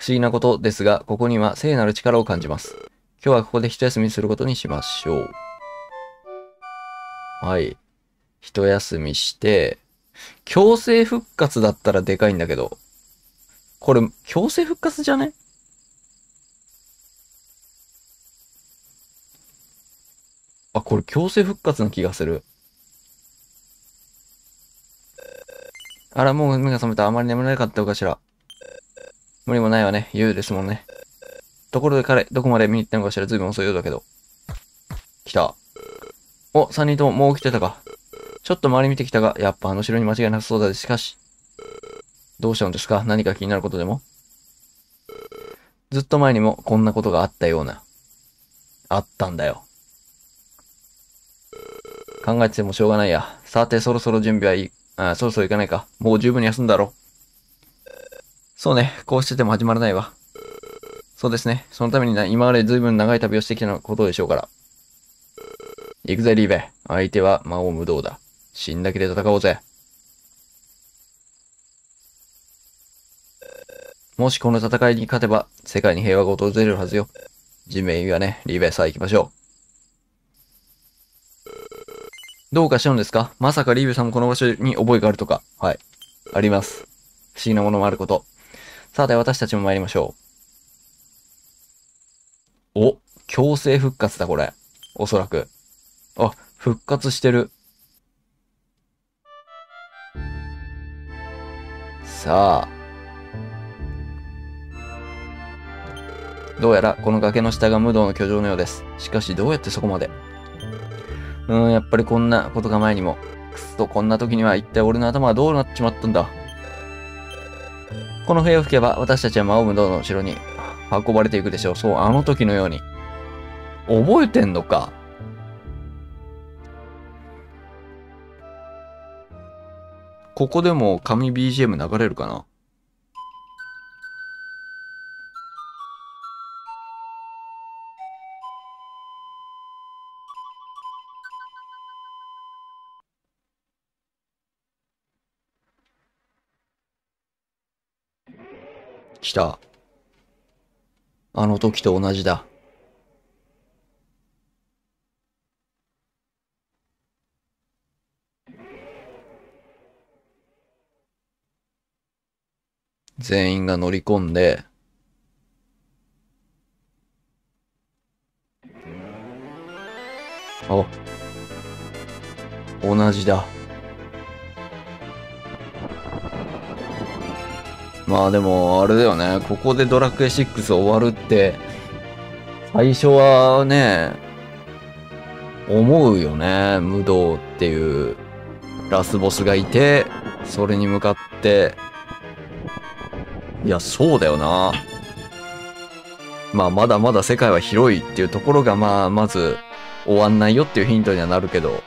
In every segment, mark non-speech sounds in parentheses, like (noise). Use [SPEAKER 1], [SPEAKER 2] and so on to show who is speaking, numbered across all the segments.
[SPEAKER 1] 不思議なことですが、ここには聖なる力を感じます。今日はここで一休みすることにしましょう。はい。一休みして、強制復活だったらでかいんだけど、これ、強制復活じゃね？あ、これ強制復活な気がする。あら、もう目が覚めた。あまり眠れなかったのかしら。無理もないわね。言うですもんね。ところで彼、どこまで見に行ったのかしら。ずいぶん遅いようだけど。来た。お、三人とももう起きてたか。ちょっと周り見てきたが、やっぱあの城に間違いなさそうだでしかし。どうしたのですか？何か気になることでも？ずっと前にもこんなことがあったような。あったんだよ。考えててもしょうがないや。さて、そろそろ準備はいい。あそろそろ行かないか。もう十分に休んだろ。そうね。こうしてても始まらないわ。そうですね。そのためにな、今まで随分長い旅をしてきたことでしょうから。行くぜ、リーベ。相手は魔王無道だ。死んだ気で戦おうぜ。もしこの戦いに勝てば、世界に平和が訪れるはずよ。地面はね、リーベさあ行きましょう。どうかしたのですか？まさかリーベさんもこの場所に覚えがあるとか。はい。あります。不思議なものもあること。さて、私たちも参りましょう。お、強制復活だ、これ。おそらく。あ、復活してる。さあ。どうやらこの崖の下が無道の居城のようです。しかしどうやってそこまで？うーん、やっぱりこんなことが前にも。くっそ、こんな時には一体俺の頭はどうなっちまったんだ？この笛を吹けば私たちは魔王武道の城に運ばれていくでしょう。そう、あの時のように。覚えてんのか？ここでも紙 BGM 流れるかな？来た。あの時と同じだ。全員が乗り込んで、あ、同じだ。まあでも、あれだよね。ここでドラクエ6終わるって、最初はね、思うよね。無道っていうラスボスがいて、それに向かって、いや、そうだよな。まあ、まだまだ世界は広いっていうところが、まあ、まず、終わんないよっていうヒントにはなるけど、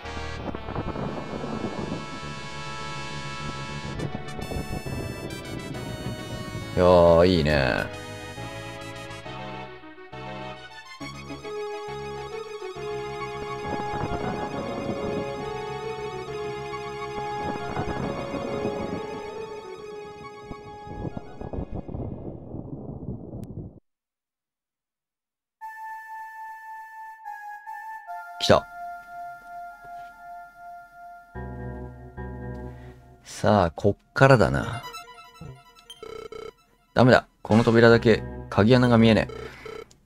[SPEAKER 1] いやー、いいね。来た。さあ、こっからだな。ダメだ。この扉だけ、鍵穴が見えねえ。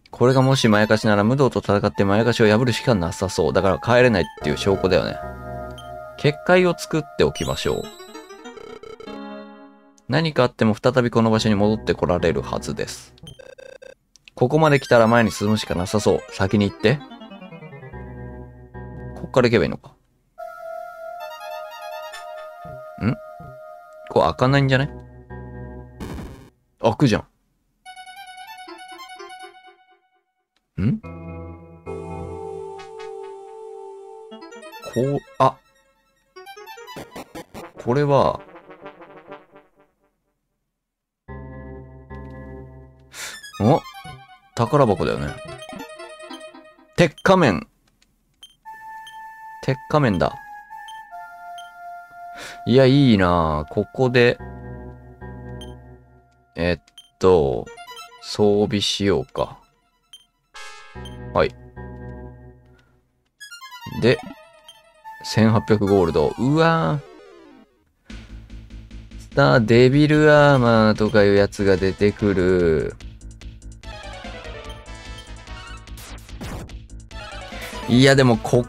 [SPEAKER 1] これがもしまやかしなら無道と戦ってまやかしを破るしかなさそう。だから帰れないっていう証拠だよね。結界を作っておきましょう。何かあっても再びこの場所に戻ってこられるはずです。ここまで来たら前に進むしかなさそう。先に行って。こっから行けばいいのか。ん？これ開かないんじゃね？開くじゃん。ん？こう、あ。これは、お？宝箱だよね。鉄仮面。鉄仮面だ。いや、いいなぁここで、えっと、装備しようか。はい。で、1800ゴールド。うわー。さあ、デビルアーマーとかいうやつが出てくる。いや、でも、こ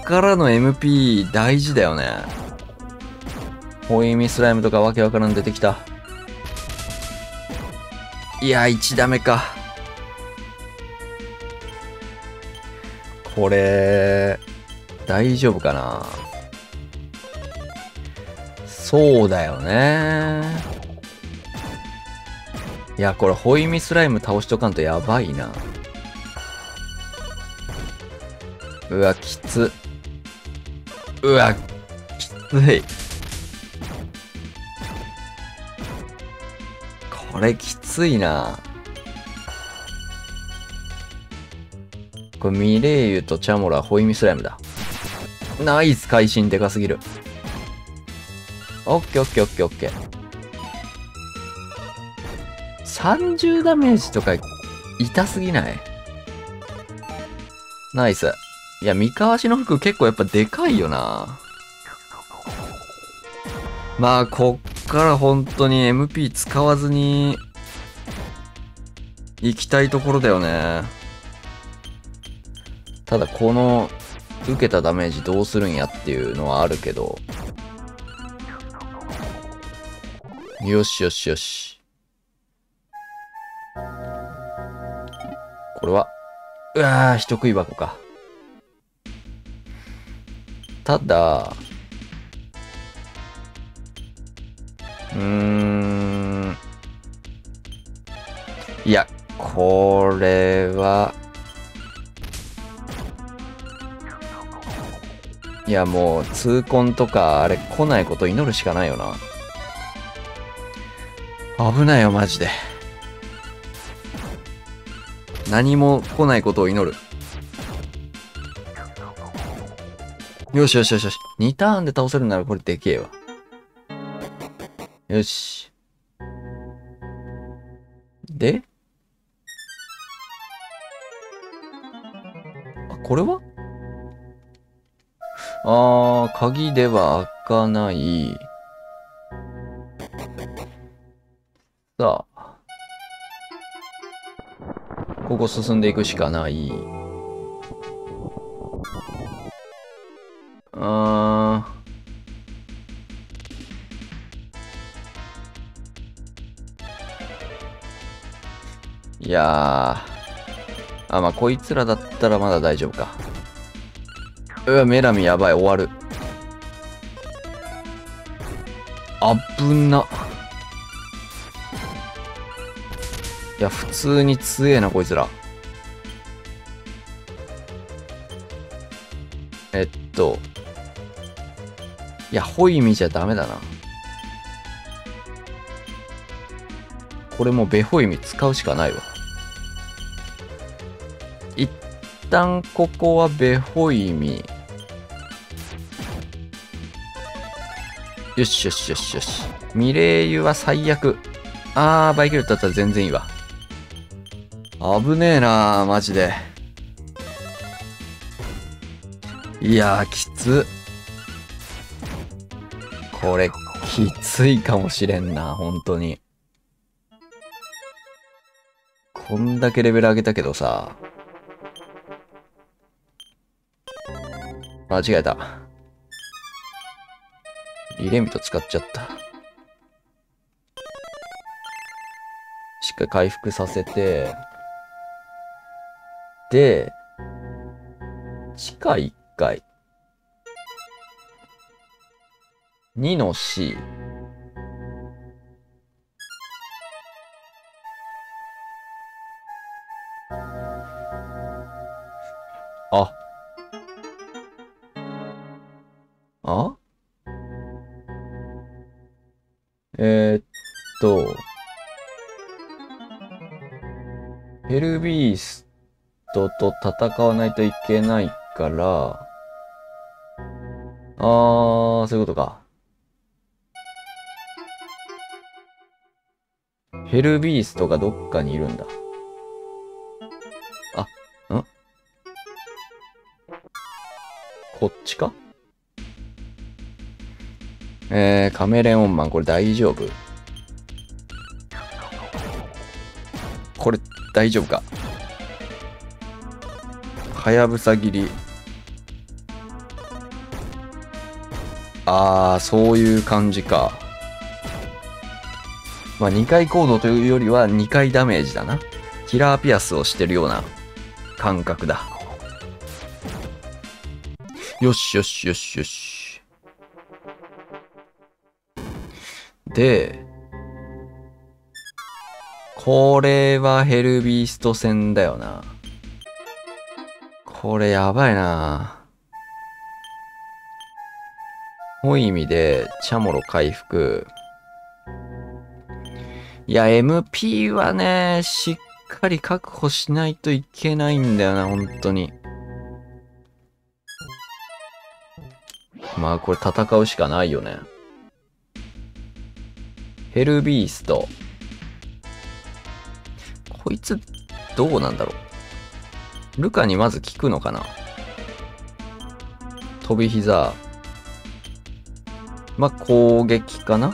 [SPEAKER 1] っからの MP 大事だよね。ホイミスライムとかわけわからん出てきた。いや、1ダメか。これ、大丈夫かなそうだよね。いや、これ、ホイミスライム倒しとかんとやばいな。うわ、きつ。うわ、きつい。これきつついな。これミレイユとチャモラ、ホイミスライムだ。ナイス会心でかすぎる。オッケーオッケーオッケーオッケー。30ダメージとか痛すぎない？ナイス。いや、三河しの服結構やっぱでかいよな。まあ、こっから本当に MP 使わずに、行きたいところだよね。ただ、この、受けたダメージどうするんやっていうのはあるけど。よしよしよし。これは、うわー、人食い箱か。ただ、うーん。いや、これは、いやもう、痛恨とか、あれ来ないこと祈るしかないよな。危ないよ、マジで。何も来ないことを祈る。よしよしよしよし。2ターンで倒せるならこれでけえわ。よし。で？これは？あー、鍵では開かない。さあ。ここ進んでいくしかない。あー。いやー。あ、まあ、こいつらだったらまだ大丈夫か。うわ、メラミやばい、終わる。あぶな。いや、普通に強えな、こいつら。えっと。いや、ホイミじゃダメだな。これもベホイミ使うしかないわ。一旦ここはベホイミ。よしよしよしよし。ミレイユは最悪。あー、バイケルトだったら全然いいわ。危ねえなー、マジで。いやー、きつ。これ、きついかもしれんな、本当に。こんだけレベル上げたけどさ。間違えた。リレミト使っちゃった。しっかり回復させて、で、地下1回。2の C。あ。あ？えー、っと、ヘルビーストと戦わないといけないから、あー、そういうことか。ヘルビーストがどっかにいるんだ。あ、ん？こっちか？えー、カメレオンマン、これ大丈夫？これ大丈夫か？はやぶさ切り。あー、そういう感じか。まあ、2回行動というよりは2回ダメージだな。キラーピアスをしてるような感覚だ。よしよしよしよし。で、これはヘルビースト戦だよな。これやばいな。多い意味で、チャモロ回復。いや、MP はね、しっかり確保しないといけないんだよな、本当に。まあ、これ戦うしかないよね。ヘルビースト。こいつ、どうなんだろう。ルカにまず効くのかな飛び膝。まあ、攻撃かな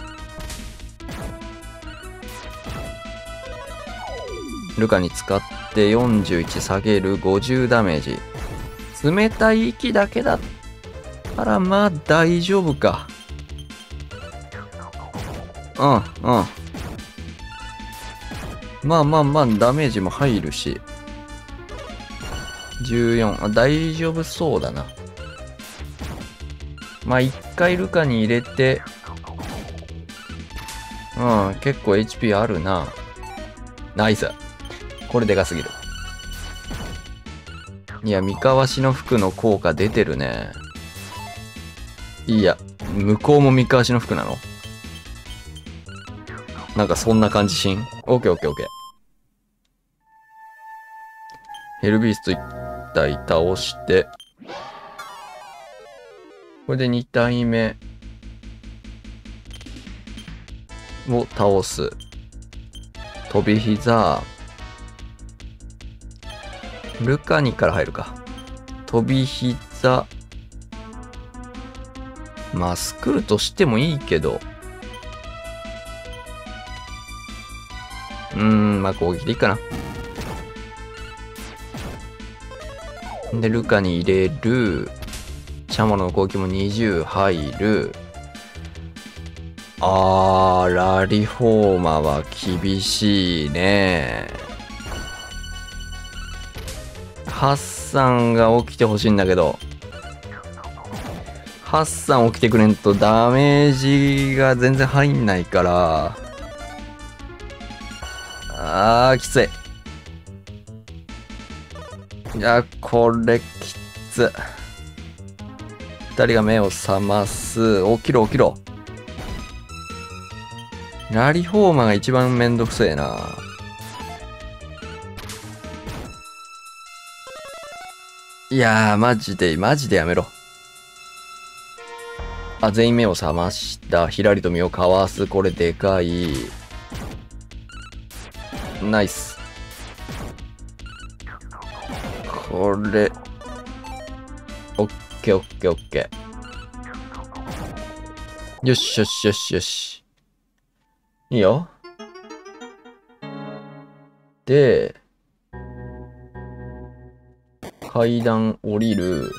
[SPEAKER 1] ルカに使って41下げる50ダメージ。冷たい息だけだったらまあ大丈夫か。うん、うん。まあまあまあダメージも入るし。14。あ、大丈夫そうだな。まあ一回ルカに入れて、うん、結構 HP あるな。ナイス。これでかすぎる。いや、三河しの服の効果出てるね。いや、向こうも三河しの服なの？なんかそんな感じしん？オッケーオッケーオッケー。ヘルビースト1体倒して、これで2体目を倒す。飛び膝。ルカニから入るか。飛び膝。まあ、スクルとしてもいいけど。ん、まあ攻撃でいいかな。で、ルカに入れる。チャモの攻撃も20入る。あー、ラリフォーマは厳しいね。ハッサンが起きてほしいんだけど。ハッサン起きてくれんとダメージが全然入んないから。あー、きつい。いや、これきつ。二人が目を覚ます。起きろ起きろ。ラリフォーマが一番めんどくせえな。いやー、マジで、マジでやめろ。あ、全員目を覚ました。ひらりと身をかわす。これでかい。ナイス。これ。オッケーオッケーオッケー。よしよしよしよし。いいよ。で階段降りる。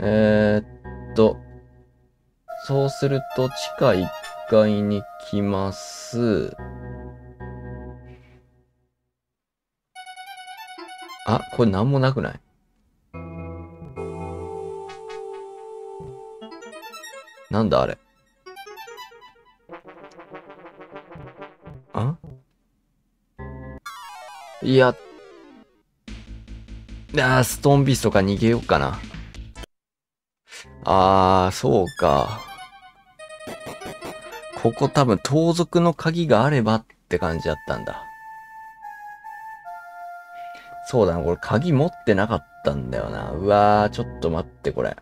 [SPEAKER 1] えー、っとそうすると地下1階にきます。あ、これ何もなくない？なんだあれ？あ？いや、あ、ストーンビーストか逃げようかな。あー、そうか。ここ多分盗賊の鍵があればって感じだったんだ。そうだな、これ鍵持ってなかったんだよな。うわー、ちょっと待って、これ。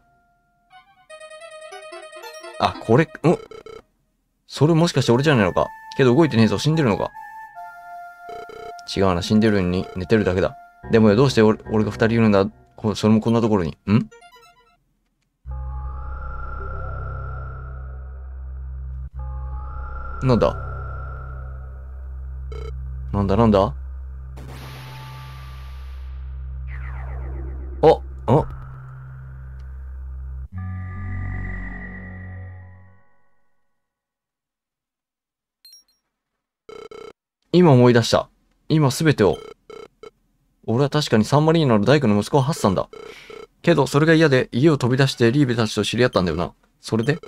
[SPEAKER 1] あ、これ、んそれもしかして俺じゃねえのかけど動いてねえぞ。死んでるのか。違うな。死んでるのに寝てるだけだ。でもよ、どうして俺俺が二人いるんだこそれもこんなところに。ん？なんだ？なんだ？なんだ？あ、あ？今思い出した。今すべてを。俺は確かにサンマリーノの大工の息子はハッサンだ。けど、それが嫌で家を飛び出してリーベたちと知り合ったんだよな。それで？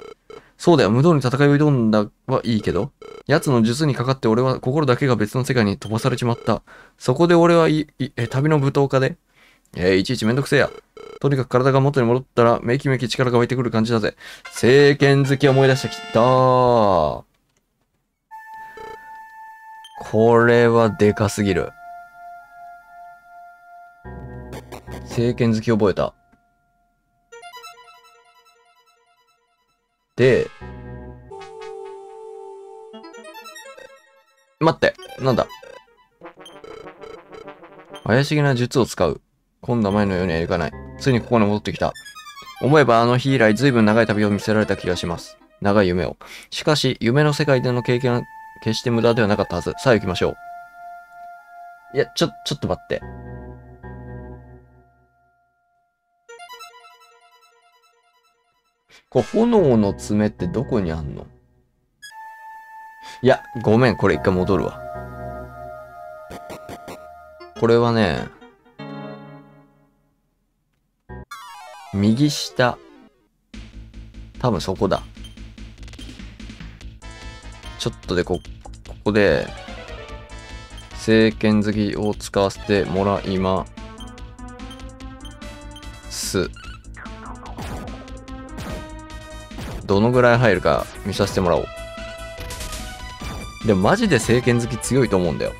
[SPEAKER 1] そうだよ、無道に戦いを挑んだはいいけど、奴の術にかかって俺は心だけが別の世界に飛ばされちまった。そこで俺はい、いえ、旅の舞踏家で。えーいちいちめんどくせえや。とにかく体が元に戻ったら、めきめき力が湧いてくる感じだぜ。聖剣好き思い出してきたこれはでかすぎる。聖剣好き覚えた。で、待って、なんだ？怪しげな術を使う。今度は前のようにはいかない。ついにここに戻ってきた。思えばあの日以来随分長い旅を見せられた気がします。長い夢を。しかし、夢の世界での経験は決して無駄ではなかったはず。さあ行きましょう。いや、ちょ、ちょっと待って。これ、炎の爪ってどこにあんの？いや、ごめん、これ一回戻るわ。これはね、右下。多分そこだ。ちょっとでこ、ここで、聖剣好きを使わせてもらいます。どのぐらい入るか見させてもらおう。でもマジで聖剣好き強いと思うんだよ。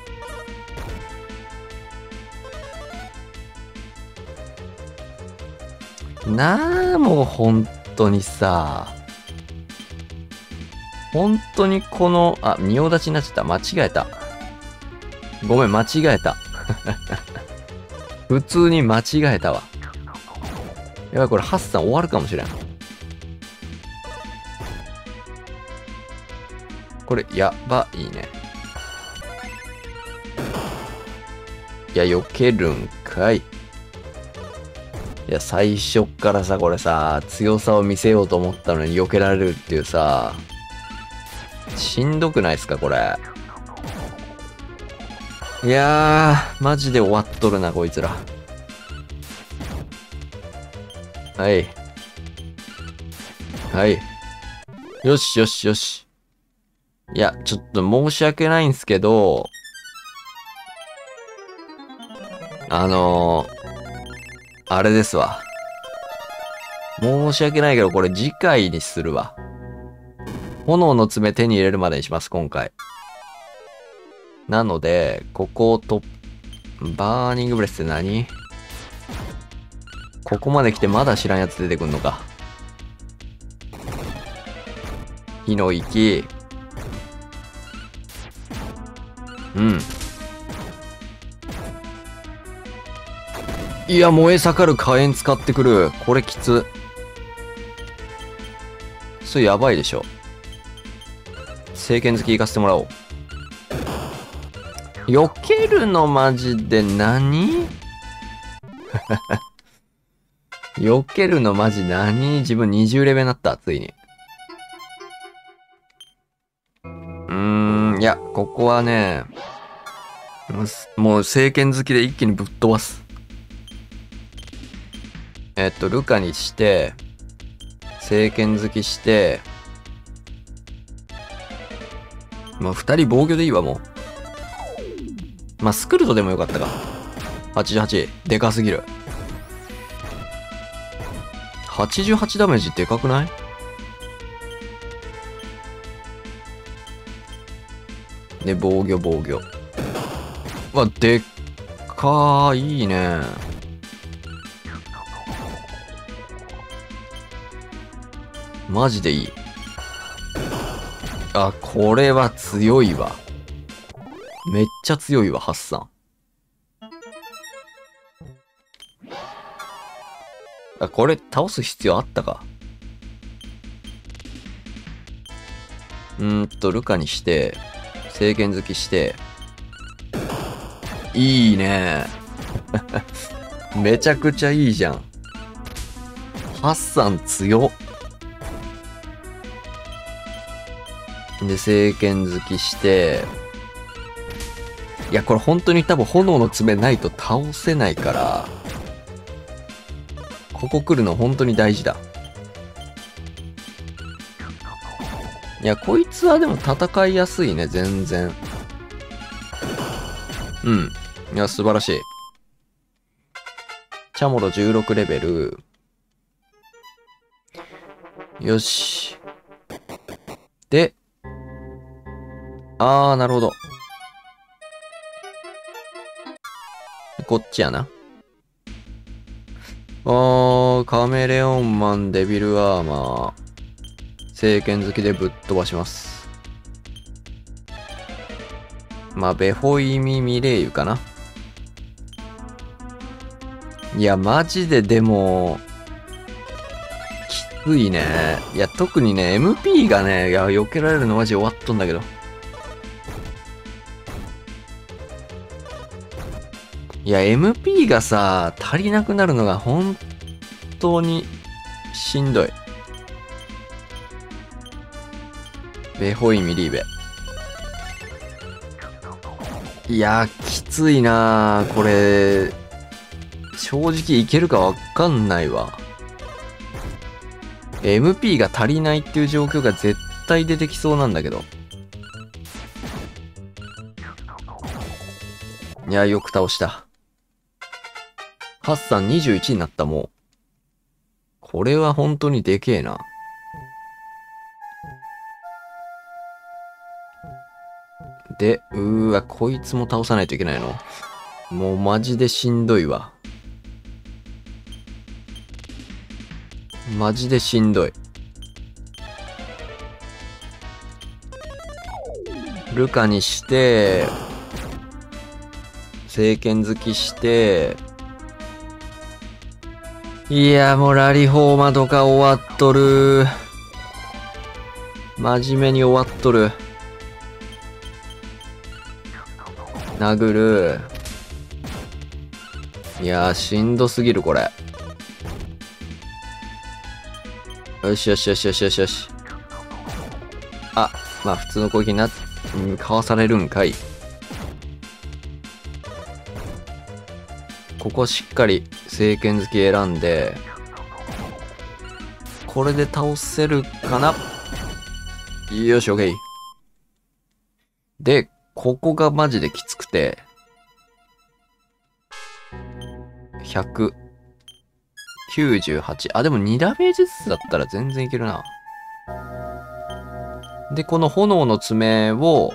[SPEAKER 1] なあ、もう本当にさ。本当にこの、あ、仁王立ちになっちゃった。間違えた。ごめん、間違えた。(laughs) 普通に間違えたわ。やばい、これハッサン終わるかもしれん。これ、やばいね。いや、避けるんかい。いや、最初っからさ、これさ、強さを見せようと思ったのに避けられるっていうさ、しんどくないっすか、これ。いやー、マジで終わっとるな、こいつら。はい。はい。よしよしよし。いや、ちょっと申し訳ないんですけど、あのー、あれですわ。申し訳ないけど、これ次回にするわ。炎の爪手に入れるまでにします、今回。なので、ここをと、バーニングブレスって何？ここまで来てまだ知らんやつ出てくんのか。火の息。うん。いや、燃え盛る火炎使ってくる。これきつ。それやばいでしょ。聖剣好き行かせてもらおう。避けるのマジで何？(laughs) 避けるのマジ何？自分20レベルになった、ついに。うーん、いや、ここはね、もうもう聖剣好きで一気にぶっ飛ばす。えっと、ルカにして、聖剣好きして、まあ、二人防御でいいわ、もう。まあ、スクルトでもよかったか。88。でかすぎる。88ダメージでかくない？で、防御防御。わ、でっかー、いいね。マジでいい。あ、これは強いわ。めっちゃ強いわ、ハッサン。あ、これ倒す必要あったか。うんと、ルカにして、聖剣好きして、いいね。(laughs) めちゃくちゃいいじゃん。ハッサン強。で、聖剣好きして、いや、これ本当に多分炎の爪ないと倒せないから、ここ来るの本当に大事だ。いや、こいつはでも戦いやすいね、全然。うん。いや、素晴らしい。チャモロ16レベル。よし。で、あー、なるほど。こっちやな。あー、カメレオンマン、デビルアーマー。聖剣好きでぶっ飛ばします。まあ、ベホイミミレイユかな。いや、マジででも、きついね。いや、特にね、MP がね、いや、避けられるのマジ終わっとんだけど。いや、MP がさ、足りなくなるのが本当にしんどい。ベホイミリーベ。いや、きついなこれ、正直いけるかわかんないわ。MP が足りないっていう状況が絶対出てきそうなんだけど。いや、よく倒した。ハッサン21になったもう。これは本当にでけえな。で、うーわ、こいつも倒さないといけないの。もうマジでしんどいわ。マジでしんどい。ルカにして、聖剣好きして、いや、もうラリホーマとか終わっとる。真面目に終わっとる。殴る。いやー、しんどすぎる、これ。よしよしよしよしよしよし。あ、まあ普通の攻撃になっ、うん、かわされるんかい。ここしっかり聖剣好き選んで、これで倒せるかな？よし、オッケー。で、ここがマジできつくて、100、98。あ、でも2ダメージずつだったら全然いけるな。で、この炎の爪を、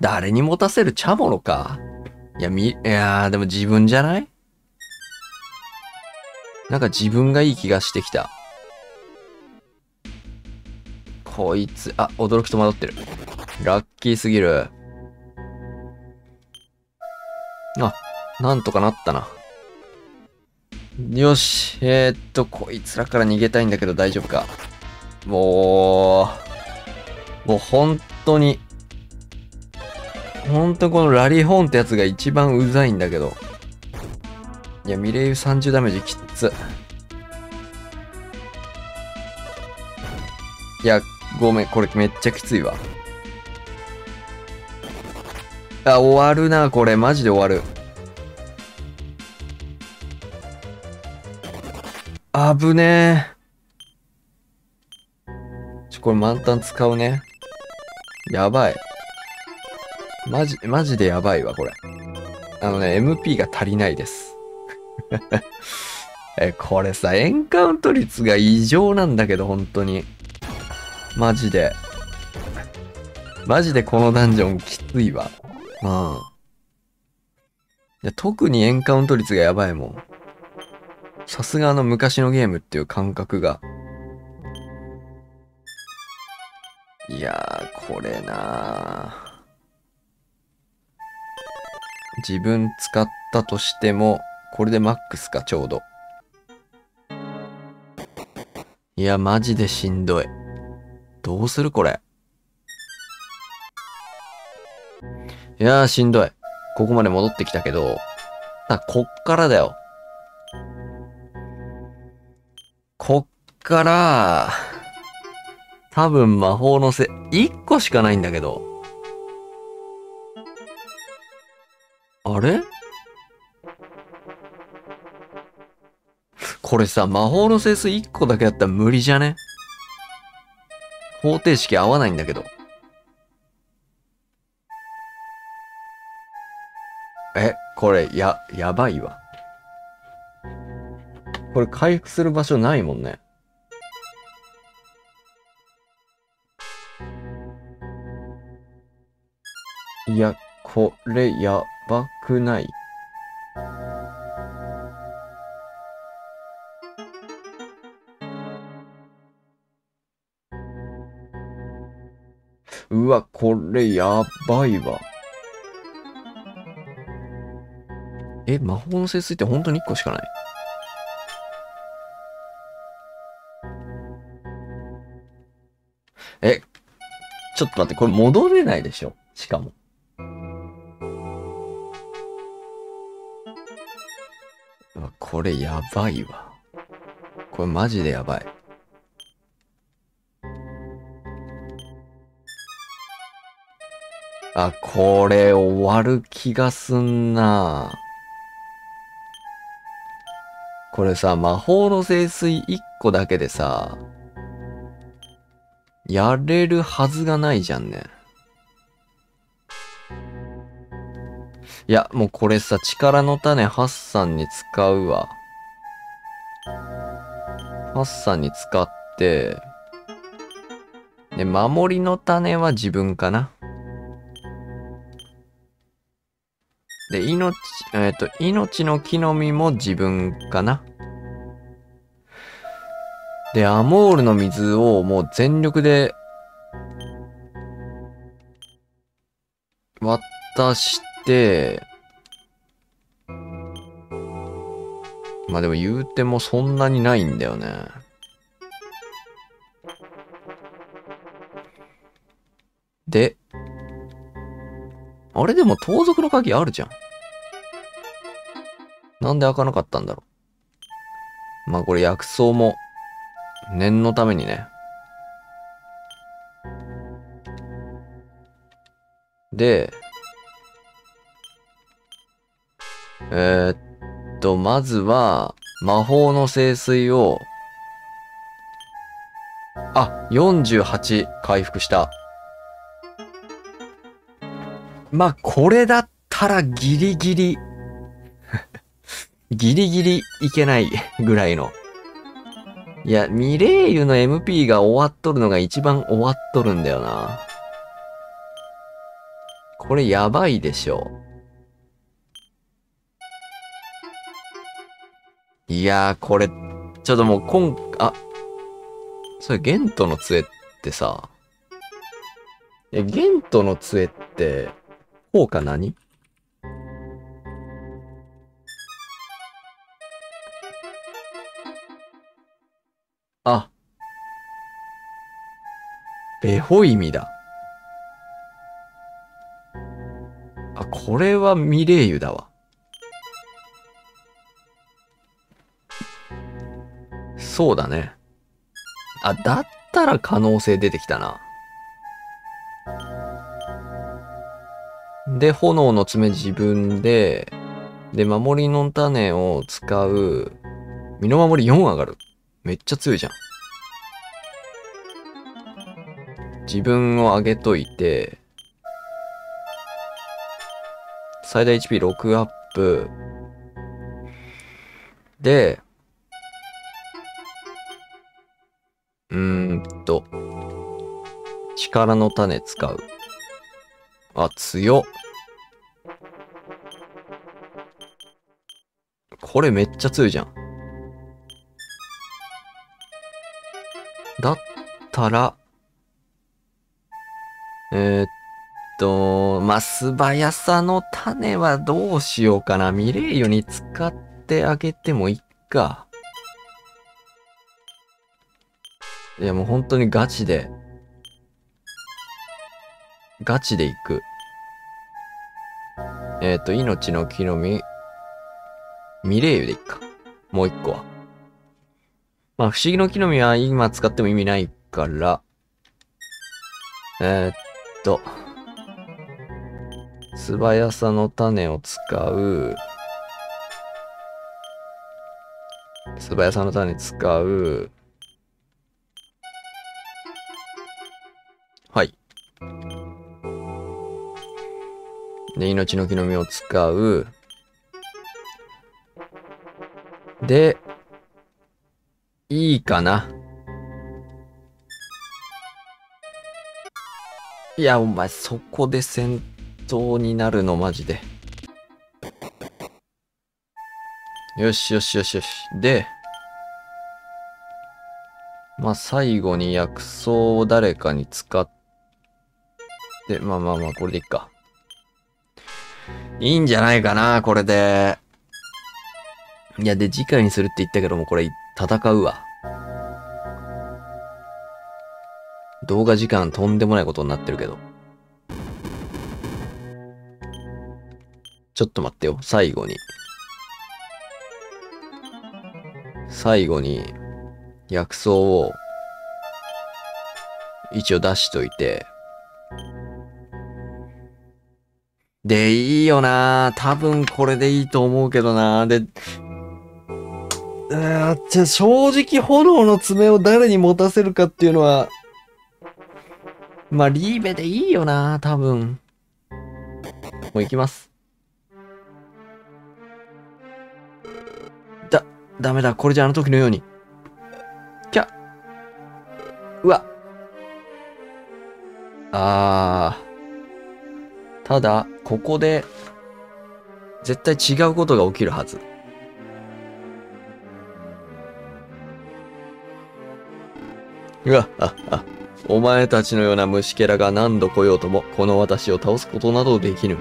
[SPEAKER 1] 誰に持たせる？チャモロか？いや、み、いやー、でも自分じゃない？なんか自分がいい気がしてきた。こいつ、あ、驚き戸惑ってる。ラッキーすぎる。あ、なんとかなったな。よし。えー、っと、こいつらから逃げたいんだけど大丈夫か？もう、もう本当に、本当このラリーホーンってやつが一番うざいんだけど。いや、ミレイユ30ダメージきっつ。いや、ごめん、これめっちゃきついわ。あ、終わるな、これ。マジで終わる。あぶねえ。ちょ、これ満タン使うね。やばい。マジ、マジでやばいわ、これ。あのね、MP が足りないです。(laughs) え、これさ、エンカウント率が異常なんだけど、本当に。マジで。マジでこのダンジョンきついわ。うん。いや、特にエンカウント率がやばいもん。さすがの昔のゲームっていう感覚が。いやー、これなー自分使ったとしても、これでマックスか、ちょうど。いや、マジでしんどい。どうするこれ？いやー、しんどい。ここまで戻ってきたけど、あ、こっからだよ。から、多分魔法のせ、1個しかないんだけど。あれ？これさ、魔法の整数1個だけだったら無理じゃね？方程式合わないんだけど。え、これ、や、やばいわ。これ回復する場所ないもんね。いや、これやばくない？うわ、これやばいわ。え、魔法の聖水って本当に1個しかない？え、ちょっと待って、これ戻れないでしょ？しかも。れやばいわ。これマジでやばい。あ、これ終わる気がすんなこれさ、魔法の聖水1個だけでさ、やれるはずがないじゃんね。いや、もうこれさ、力の種ハッサンに使うわ。ハッサンに使って、で、守りの種は自分かな。で、命、えっ、と、命の木の実も自分かな。で、アモールの水をもう全力で、渡して、まあでも言うてもそんなにないんだよね。で、あれでも盗賊の鍵あるじゃん。なんで開かなかったんだろう。まあこれ薬草も念のためにね。で、えーっと、まずは魔法の聖水を、あ、48回復した。まあ、これだったらギリギリ、(laughs) ギリギリいけないぐらいの。いや、ミレーユの MP が終わっとるのが一番終わっとるんだよな。これやばいでしょ。いやー、これ、ちょっともう今、あ、それゲントの杖ってさ、え、ゲントの杖って、効果何？あ。ベホイミだ。あ、これはミレーユだわ。そうだね。あ、だったら可能性出てきたな。で、炎の爪自分で、で、守りの種を使う、身の守り4上がる。めっちゃ強いじゃん。自分を上げといて、最大 HP6 アップ。で、うーんと、力の種使う。あ、強。これめっちゃ強いじゃん。だったら、えーっと、まあ、素早さの種はどうしようかな。ミレイユに使ってあげてもいいか。いや、もう本当にガチで。ガチでいく。えーっと、命の木の実。ミレイユでいっか。もう一個は。まあ、不思議の木の実は今使っても意味ないから。えーっと。素早さの種を使う。素早さの種使う。はい。で、命の木の実を使う。で、いいかな。いや、お前、そこで戦闘になるの、マジで。よしよしよしよし。で、まあ、最後に薬草を誰かに使ってて、まあまあまあ、これでいっか。いいんじゃないかな、これで。いや、で、次回にするって言ったけども、これ、戦うわ。動画時間とんでもないことになってるけど。ちょっと待ってよ、最後に。最後に、薬草を、一応出しといて。で、いいよな多分これでいいと思うけどなで、えー、じゃ正直炎の爪を誰に持たせるかっていうのは、まあ、リーベでいいよな多分。もう行きます。だ、ダメだ。これじゃあの時のように。きゃ。うわ。あー。ただ、ここで、絶対違うことが起きるはず。うわっ、あ、あ、お前たちのような虫けらが何度来ようとも、この私を倒すことなどできぬ。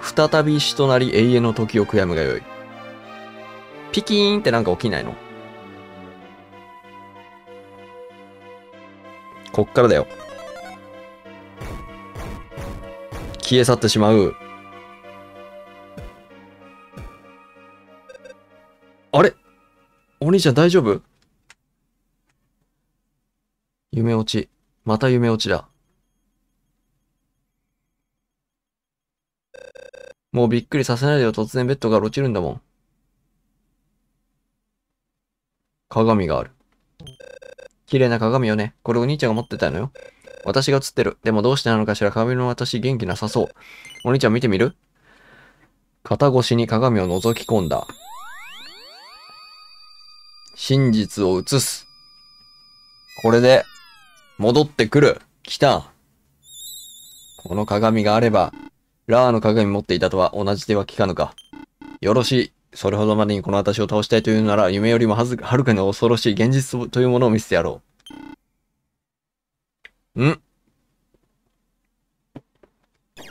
[SPEAKER 1] 再び死となり永遠の時を悔やむがよい。ピキーンってなんか起きないの？こっからだよ。消え去ってしまう。あれ？お兄ちゃん大丈夫？夢落ち。また夢落ちだ。もうびっくりさせないでよ。突然ベッドから落ちるんだもん。鏡がある。綺麗な鏡よね。これお兄ちゃんが持ってたのよ。私が映ってる。でもどうしてなのかしら鏡の私元気なさそう。お兄ちゃん見てみる？肩越しに鏡を覗き込んだ。真実を映す。これで、戻ってくる。来た。この鏡があれば、ラーの鏡持っていたとは同じ手は聞かぬか。よろしい。それほどまでにこの私を倒したいというなら、夢よりもはずはるかに恐ろしい現実というものを見せてやろう。ん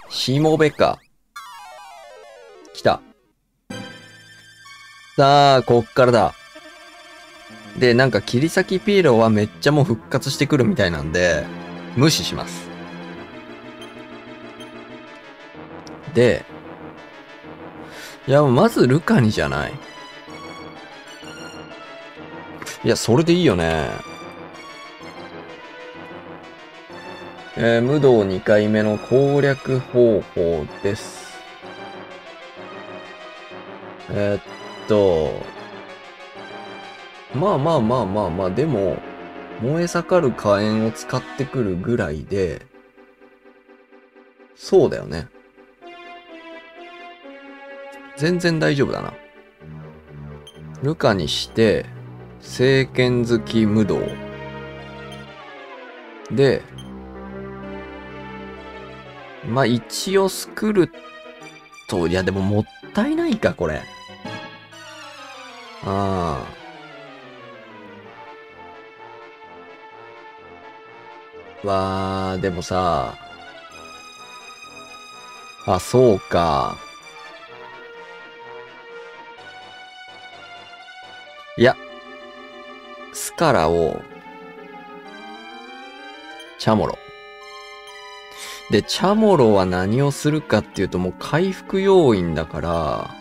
[SPEAKER 1] しもべか。来た。さあ、こっからだ。で、なんか切り裂きピーロはめっちゃもう復活してくるみたいなんで、無視します。で、いや、まずルカにじゃない。いや、それでいいよね。えー、無道2回目の攻略方法です。えーっと、まあまあまあまあまあ、でも、燃え盛る火炎を使ってくるぐらいで、そうだよね。全然大丈夫だな。ルカにして、聖剣好き無道。で、まあ一応スクルと、いやでももったいないか、これ。ああ。わー、でもさ、あ、そうか。いや、スカラを、チャモロ。で、チャモロは何をするかっていうともう回復要因だから、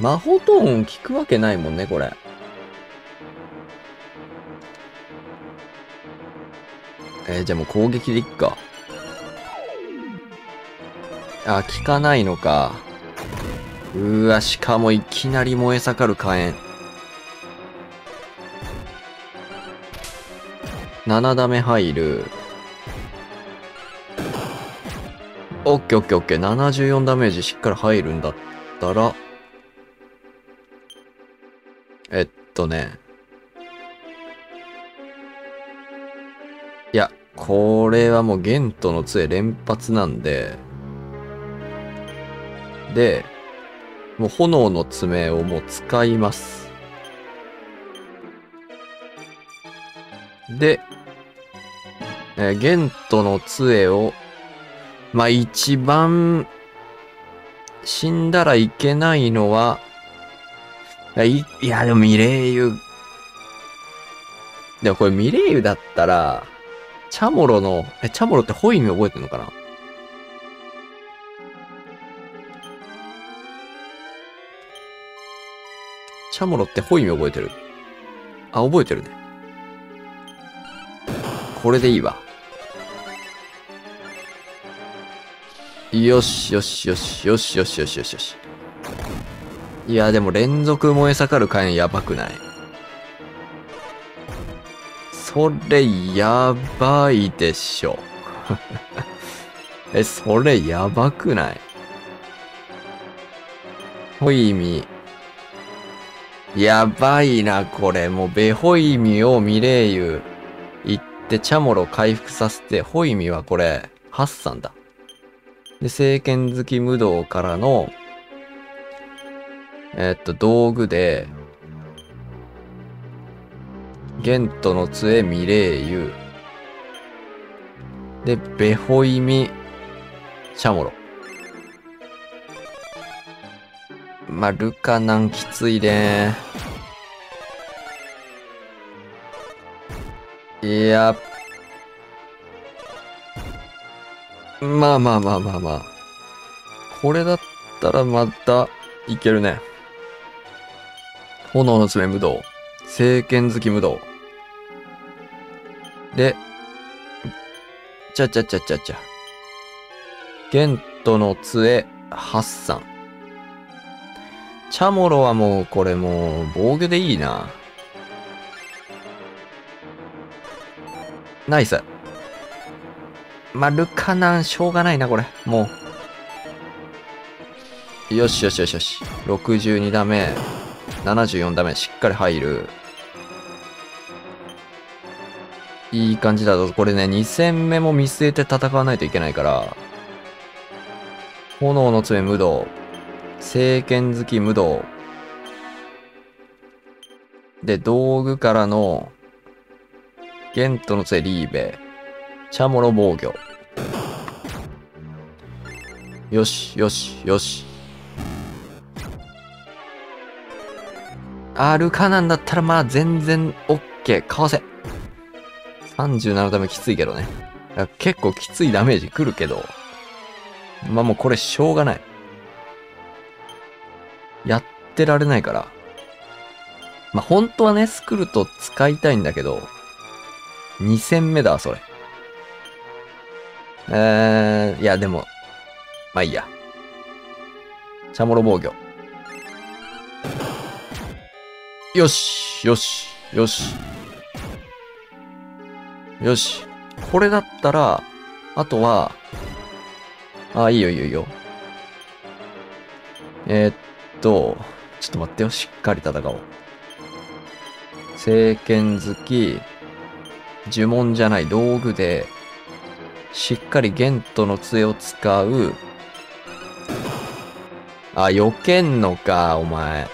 [SPEAKER 1] 魔法トーン効くわけないもんね、これ。えーじゃあもう攻撃でいっか。あ、効かないのか。うわ、しかもいきなり燃え盛る火炎。7ダメ入る。オッケーオッケーオッケー。74ダメージしっかり入るんだったら、えっとね。いや、これはもうゲントの杖連発なんで、で、もう炎の爪をもう使います。で、えーゲントの杖を、まあ、一番、死んだらいけないのは、いや、いいやでもミレイユ。でもこれミレイユだったら、チャモロの、え、チャモロってホイミ覚えてんのかな？チャモロってホイミ覚えてる？あ、覚えてるね。これでいいわ。よしよしよしよしよしよしよしよし。いや、でも連続燃え盛る火炎やばくない？それやばいでしょ。(laughs) え、それやばくない？ホイミ。やばいな、これ。もう、ベホイミをミレイユ行って、チャモロ回復させて、ホイミはこれ、ハッサンだ。で、聖剣好き無道からの、えっと、道具で、ゲントの杖ミレイユ。で、ベホイミ、チャモロ。まあ、ルカナンきついね。いや、まあまあまあまあまあ。これだったらまたいけるね。炎の爪無道。聖剣好き無道。で、ちゃちゃちゃちゃちゃ。ゲントの杖、ハッサン。チャモロはもうこれもう防御でいいな。ナイス。まあ、ルカナンしょうがないな、これ。もう。よしよしよしよし。62ダメ。74ダメ。しっかり入る。いい感じだぞ。これね、2戦目も見据えて戦わないといけないから。炎の爪無道。聖剣好き無道。で、道具からの、ゲントの杖リーベ。チャモロ防御。よし、よし、よし。アルカなんだったらまあ全然 OK。かわせ。37ダメきついけどね。結構きついダメージ来るけど。まあもうこれしょうがない。やってられないから。まあ本当はね、スクルト使いたいんだけど、2戦目だ、それ。えー、いやでも、まあいいや。チャモロ防御。よし、よし、よし。よし。これだったら、あとは、あ、いいよいいよいいよ。えーっと、ちょっと待ってよ。しっかり戦おう。聖剣好き、呪文じゃない道具で、しっかりゲントの杖を使う。あ、避けんのか、お前。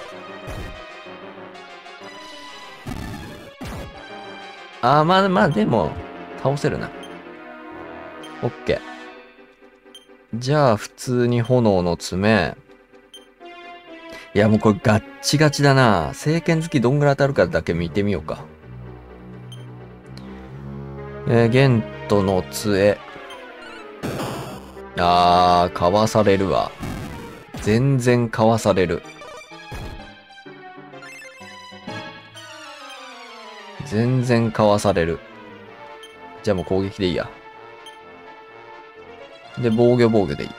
[SPEAKER 1] あ、まあまあ、でも、倒せるな。オッケーじゃあ、普通に炎の爪。いや、もうこれガッチガチだな。聖剣好きどんぐらい当たるかだけ見てみようか。えー、ゲントの杖。あー、かわされるわ。全然かわされる。全然かわされる。じゃあもう攻撃でいいや。で、防御防御でいい。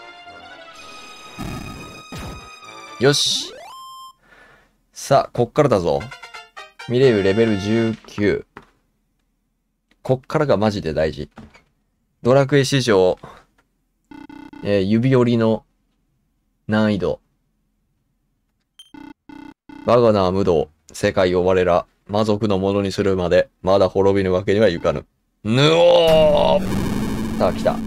[SPEAKER 1] よし。さあ、こっからだぞ。ミレイユレベル19。こっからがマジで大事。ドラクエ史上、えー、指折りの難易度。我が名は無道。世界を我ら、魔族のものにするまで、まだ滅びぬわけにはいかぬ。ぬおーさあ、来た。